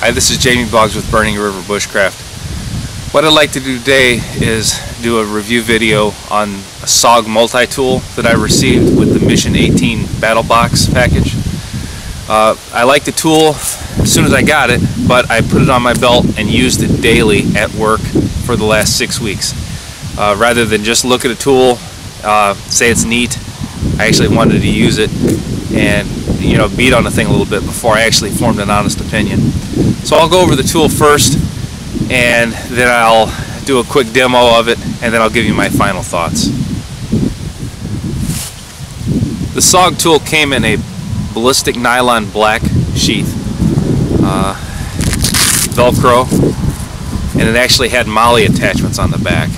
Hi, this is Jamie Boggs with Burning River Bushcraft. What I'd like to do today is do a review video on a SOG multi-tool that I received with the Mission 18 Battlbox package. Uh, I like the tool as soon as I got it, but I put it on my belt and used it daily at work for the last six weeks. Uh, rather than just look at a tool, uh, say it's neat, I actually wanted to use it and you know beat on the thing a little bit before I actually formed an honest opinion. So I'll go over the tool first and then I'll do a quick demo of it and then I'll give you my final thoughts. The SOG tool came in a ballistic nylon black sheath, uh, Velcro, and it actually had MOLLE attachments on the back.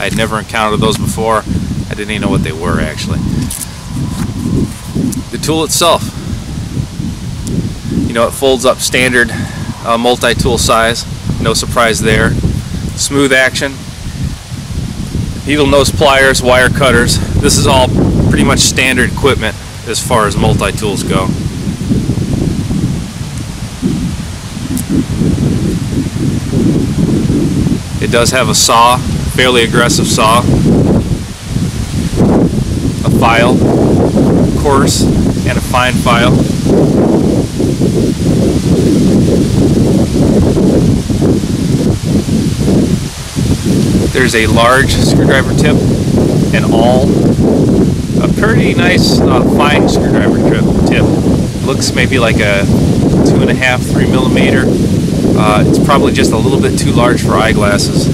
I had never encountered those before. I didn't even know what they were actually. The tool itself, you know, it folds up standard uh, multi-tool size, no surprise there. Smooth action, needle nose pliers, wire cutters. This is all pretty much standard equipment as far as multi-tools go. It does have a saw, fairly aggressive saw, a file, coarse and a fine file. There's a large screwdriver tip and all a pretty nice uh, fine screwdriver tip. Looks maybe like a two and a half, three millimeter. Uh, it's probably just a little bit too large for eyeglasses,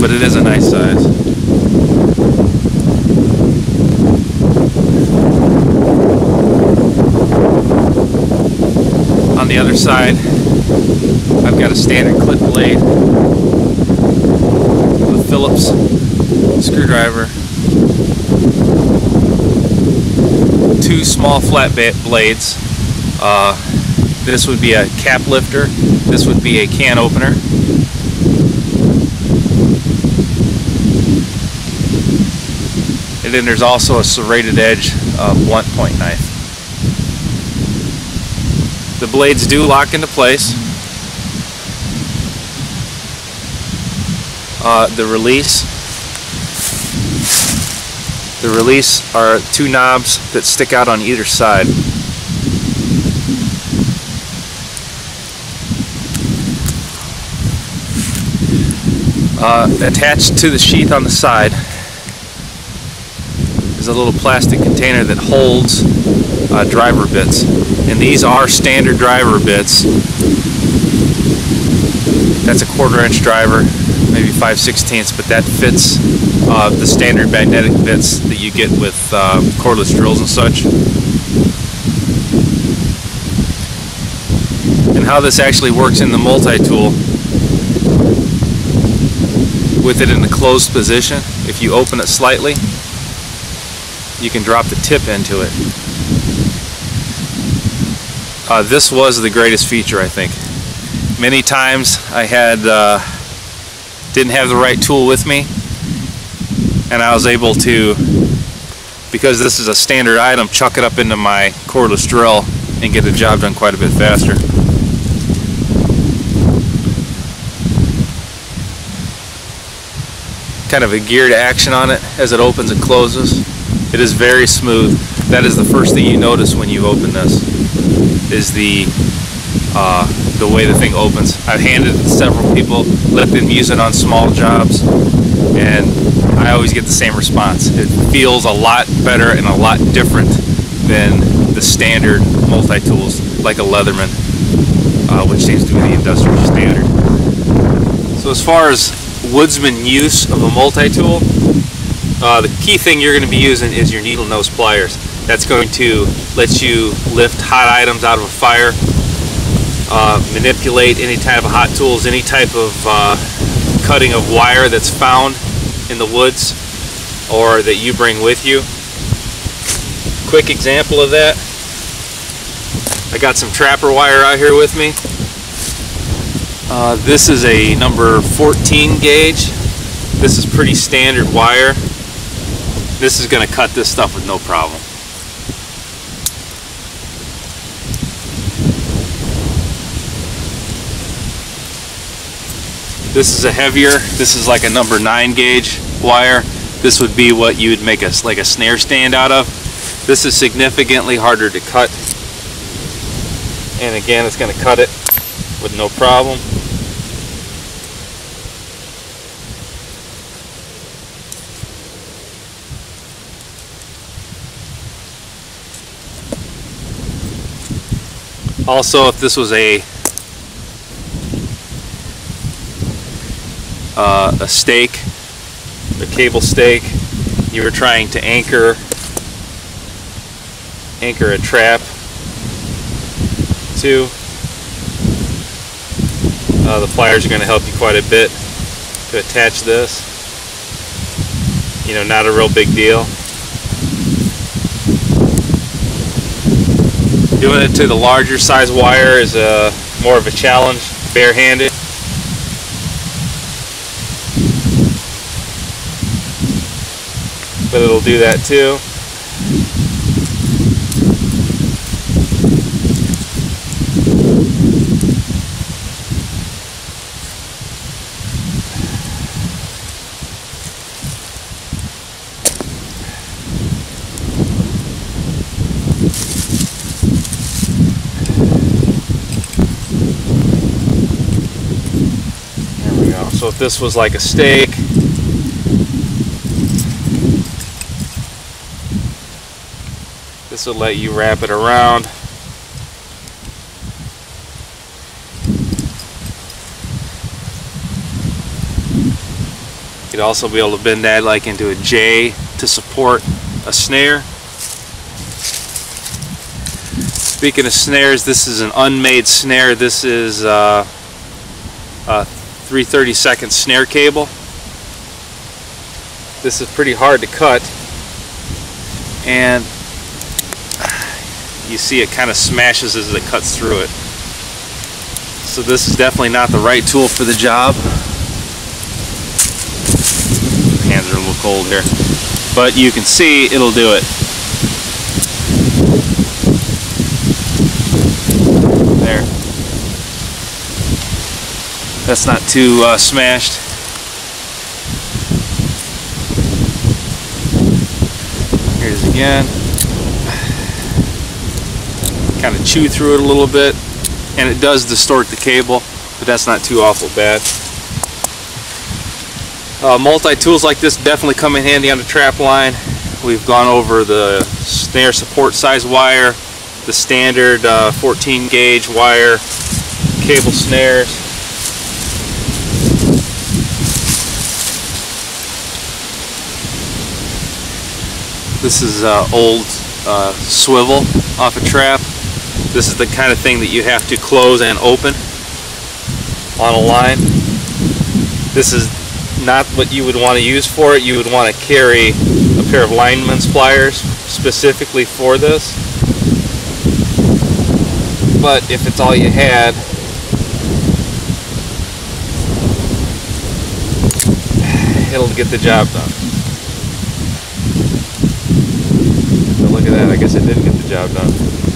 but it is a nice size. On the other side, I've got a standard clip blade with Phillips screwdriver two small flat blades. Uh, this would be a cap lifter. This would be a can opener. And then there's also a serrated edge uh, blunt point knife. The blades do lock into place. Uh, the release the release are two knobs that stick out on either side. Uh, attached to the sheath on the side is a little plastic container that holds uh, driver bits. And these are standard driver bits. That's a quarter inch driver, maybe 5 16ths, but that fits uh, the standard magnetic bits that you get with uh, cordless drills and such. And how this actually works in the multi-tool, with it in the closed position, if you open it slightly, you can drop the tip into it. Uh, this was the greatest feature, I think. Many times I had uh, didn't have the right tool with me and I was able to because this is a standard item chuck it up into my cordless drill and get the job done quite a bit faster. Kind of a geared action on it as it opens and closes. It is very smooth. That is the first thing you notice when you open this is the uh, the way the thing opens. I've handed it to several people, let them use it on small jobs, and I always get the same response. It feels a lot better and a lot different than the standard multi-tools like a Leatherman, uh, which seems to be the industrial standard. So as far as woodsman use of a multi-tool, uh, the key thing you're going to be using is your needle nose pliers. That's going to let you lift hot items out of a fire, uh, manipulate any type of hot tools, any type of uh, cutting of wire that's found in the woods or that you bring with you. Quick example of that. I got some trapper wire out here with me. Uh, this is a number 14 gauge. This is pretty standard wire. This is going to cut this stuff with no problem. This is a heavier, this is like a number nine gauge wire. This would be what you would make a, like a snare stand out of. This is significantly harder to cut. And again, it's gonna cut it with no problem. Also, if this was a uh, a stake, a cable stake, you were trying to anchor anchor a trap to, uh, the pliers are going to help you quite a bit to attach this. You know, not a real big deal. Doing it to the larger size wire is a, more of a challenge, barehanded. But it'll do that too. So if this was like a stake, this let you wrap it around. You'd also be able to bend that like into a J to support a snare. Speaking of snares, this is an unmade snare. This is uh, a 332nd snare cable. This is pretty hard to cut and you see it kind of smashes as it cuts through it. So this is definitely not the right tool for the job. Hands are a little cold here. But you can see it'll do it. There. That's not too uh, smashed. Here's again. Kind of chew through it a little bit. And it does distort the cable, but that's not too awful bad. Uh, multi-tools like this definitely come in handy on the trap line. We've gone over the snare support size wire, the standard uh, 14 gauge wire, cable snares, This is uh, old uh, swivel off a trap. This is the kind of thing that you have to close and open on a line. This is not what you would want to use for it. You would want to carry a pair of lineman's pliers specifically for this. But if it's all you had, it'll get the job done. look at that. I guess it didn't get the job done.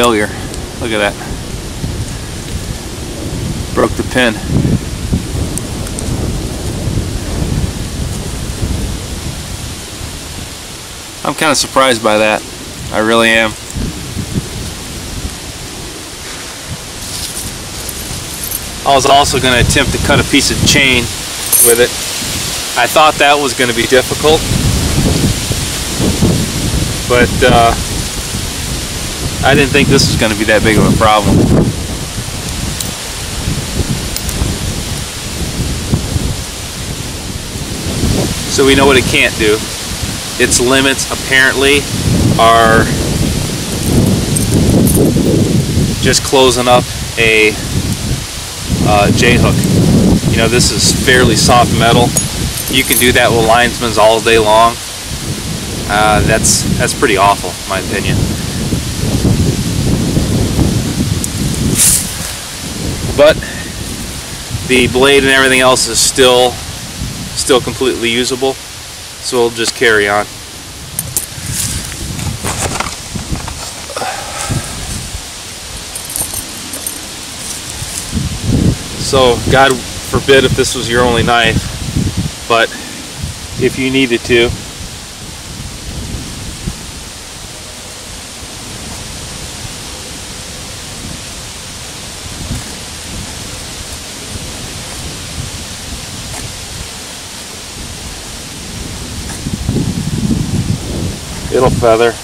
Failure. Look at that. Broke the pin. I'm kind of surprised by that. I really am. I was also going to attempt to cut a piece of chain with it. I thought that was going to be difficult but uh, I didn't think this was going to be that big of a problem. So we know what it can't do. Its limits apparently are just closing up a uh, J-hook. You know, this is fairly soft metal. You can do that with linesmans all day long. Uh, that's that's pretty awful, in my opinion. But the blade and everything else is still still completely usable, so we'll just carry on. So God forbid if this was your only knife, but if you needed to, it'll feather.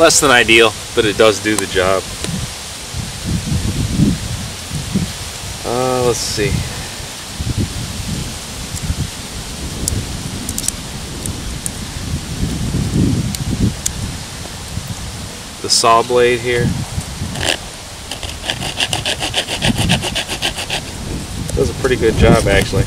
Less than ideal, but it does do the job. Uh, let's see. The saw blade here. Does a pretty good job actually.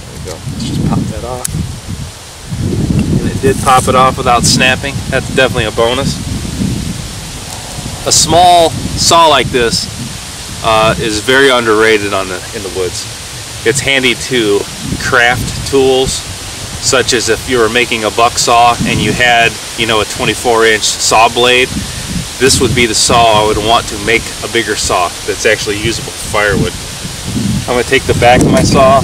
There you go. Pop that off. And it did pop it off without snapping. That's definitely a bonus. A small saw like this uh, is very underrated on the in the woods. It's handy to craft tools, such as if you were making a buck saw and you had, you know, a 24 inch saw blade. This would be the saw I would want to make a bigger saw that's actually usable for firewood. I'm going to take the back of my saw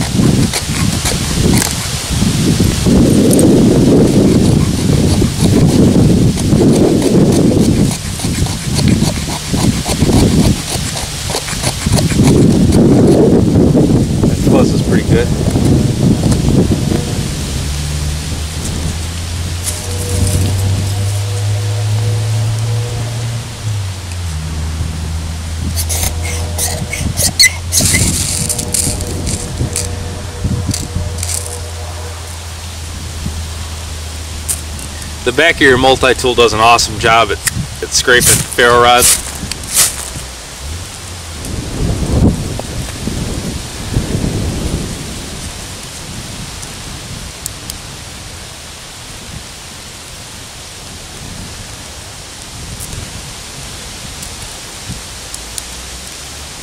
The back of your multi-tool does an awesome job at, at scraping ferro rods.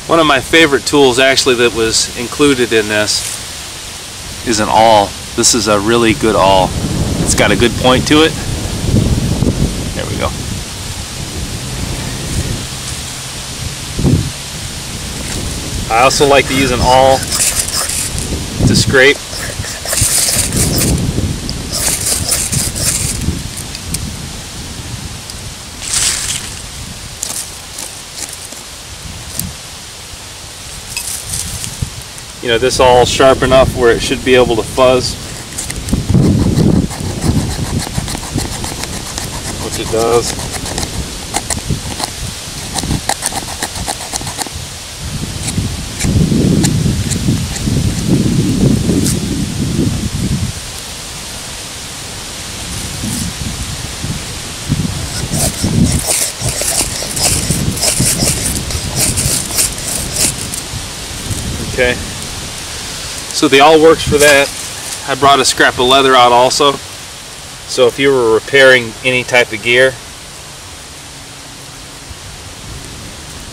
One of my favorite tools actually that was included in this is an awl. This is a really good awl. It's got a good point to it. There we go. I also like to use an awl to scrape. You know this awl sharp enough where it should be able to fuzz which it does okay so the awl works for that. I brought a scrap of leather out also. So if you were repairing any type of gear,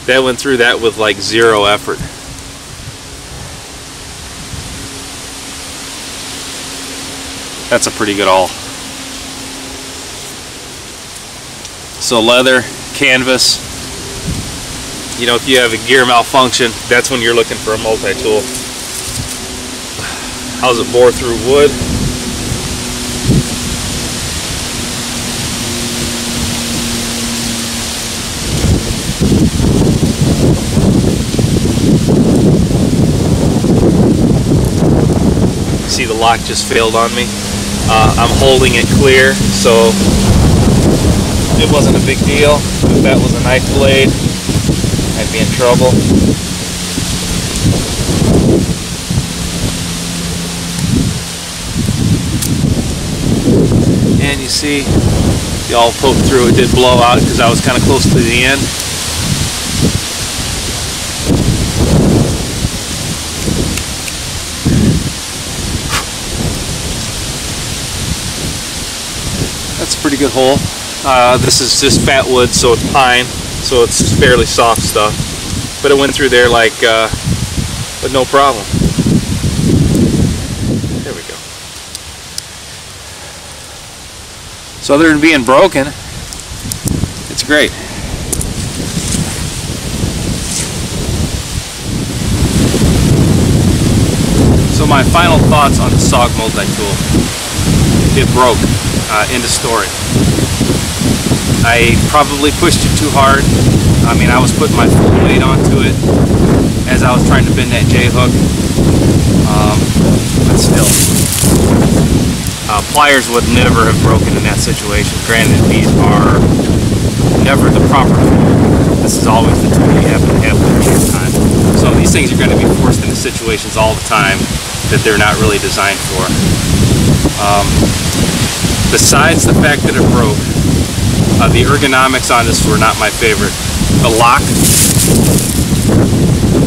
that went through that with like zero effort. That's a pretty good awl. So leather, canvas, you know, if you have a gear malfunction, that's when you're looking for a multi-tool. How's it bore through wood? See the lock just failed on me. Uh, I'm holding it clear so it wasn't a big deal. That was a knife blade, I'd be in trouble. and you see you all poked through it did blow out because I was kind of close to the end That's a pretty good hole. Uh, this is just fat wood, so it's pine, so it's fairly soft stuff. But it went through there like, uh, but no problem. There we go. So other than being broken, it's great. So my final thoughts on the SOG multi-tool. It broke, uh, end of story. I probably pushed it too hard. I mean, I was putting my full weight onto it as I was trying to bend that J-hook. Um, but still. Uh, pliers would never have broken in that situation. Granted, these are never the proper tool. This is always the tool you have to have with you time. So these things are going to be forced into situations all the time that they're not really designed for. Um, besides the fact that it broke, uh, the ergonomics on this were not my favorite. The lock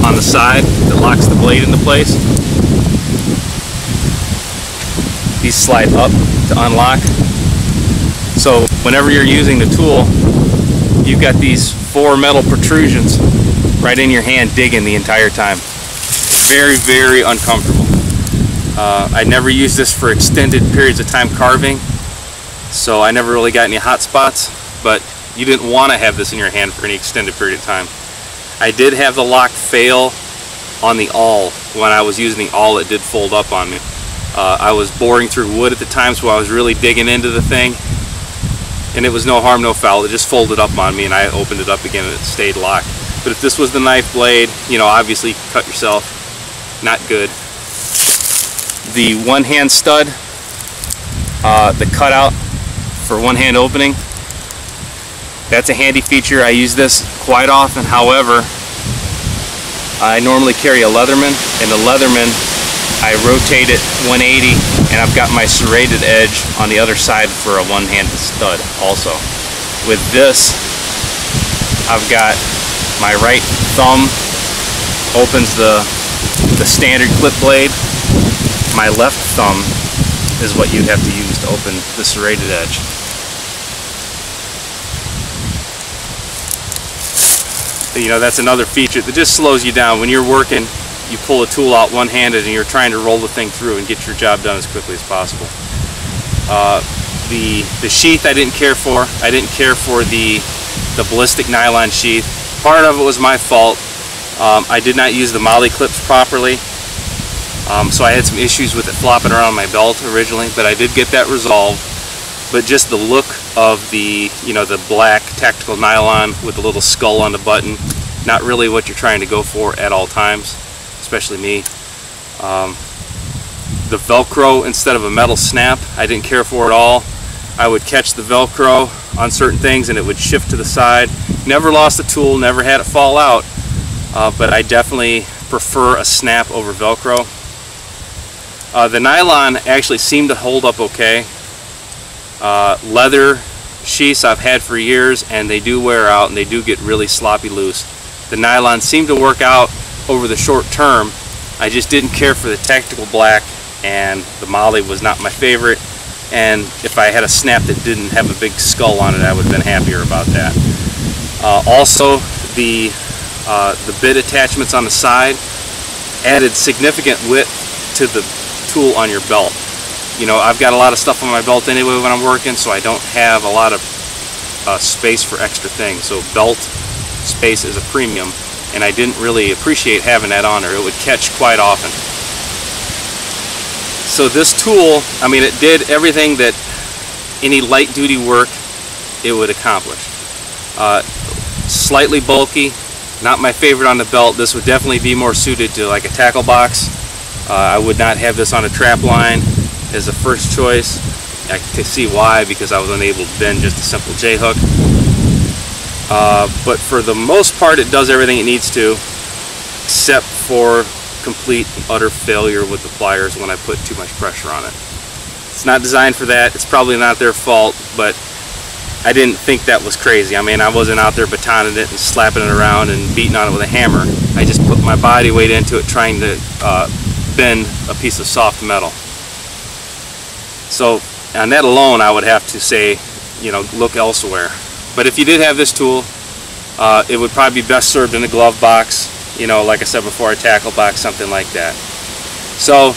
on the side that locks the blade into place. These slide up to unlock. So whenever you're using the tool, you've got these four metal protrusions right in your hand digging the entire time. Very, very uncomfortable. Uh, I never used this for extended periods of time carving, so I never really got any hot spots, but you didn't want to have this in your hand for any extended period of time. I did have the lock fail on the awl. When I was using the awl, it did fold up on me. Uh, I was boring through wood at the time, so I was really digging into the thing, and it was no harm, no foul. It just folded up on me, and I opened it up again, and it stayed locked. But if this was the knife blade, you know, obviously cut yourself. Not good the one hand stud, uh, the cutout for one hand opening. That's a handy feature. I use this quite often. However, I normally carry a Leatherman, and the Leatherman, I rotate it 180, and I've got my serrated edge on the other side for a one-handed stud also. With this, I've got my right thumb opens the, the standard clip blade my left thumb is what you'd have to use to open the serrated edge. You know, that's another feature that just slows you down. When you're working, you pull a tool out one-handed and you're trying to roll the thing through and get your job done as quickly as possible. Uh, the, the sheath I didn't care for. I didn't care for the, the ballistic nylon sheath. Part of it was my fault. Um, I did not use the MOLLE clips properly. Um, so I had some issues with it flopping around my belt originally, but I did get that resolved. But just the look of the, you know, the black tactical nylon with the little skull on the button, not really what you're trying to go for at all times, especially me. Um, the Velcro instead of a metal snap, I didn't care for at all. I would catch the Velcro on certain things and it would shift to the side. Never lost a tool, never had it fall out, uh, but I definitely prefer a snap over Velcro. Uh, the nylon actually seemed to hold up okay. Uh, leather sheaths I've had for years and they do wear out and they do get really sloppy loose. The nylon seemed to work out over the short term. I just didn't care for the tactical black and the MOLLE was not my favorite and if I had a snap that didn't have a big skull on it I would have been happier about that. Uh, also the, uh, the bit attachments on the side added significant width to the tool on your belt. You know, I've got a lot of stuff on my belt anyway when I'm working, so I don't have a lot of uh, space for extra things. So belt space is a premium, and I didn't really appreciate having that on there. It would catch quite often. So this tool, I mean, it did everything that any light duty work it would accomplish. Uh, slightly bulky, not my favorite on the belt. This would definitely be more suited to like a tackle box uh, I would not have this on a trap line as a first choice. I can see why, because I was unable to bend just a simple J-hook. Uh, but for the most part, it does everything it needs to, except for complete utter failure with the pliers when I put too much pressure on it. It's not designed for that. It's probably not their fault, but I didn't think that was crazy. I mean, I wasn't out there batoning it and slapping it around and beating on it with a hammer. I just put my body weight into it, trying to uh, bend a piece of soft metal. So on that alone, I would have to say you know, look elsewhere. But if you did have this tool, uh, it would probably be best served in a glove box, you know, like I said before, a tackle box, something like that. So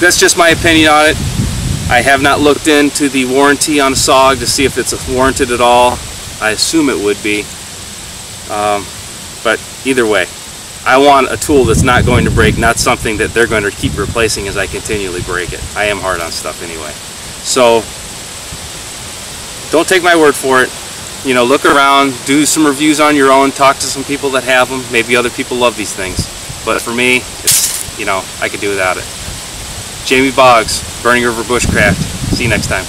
that's just my opinion on it. I have not looked into the warranty on a SOG to see if it's warranted at all. I assume it would be. Um, but either way, I want a tool that's not going to break, not something that they're going to keep replacing as I continually break it. I am hard on stuff anyway. So don't take my word for it. You know, look around, do some reviews on your own, talk to some people that have them. Maybe other people love these things. But for me, it's, you know, I could do without it. Jamie Boggs, Burning River Bushcraft. See you next time.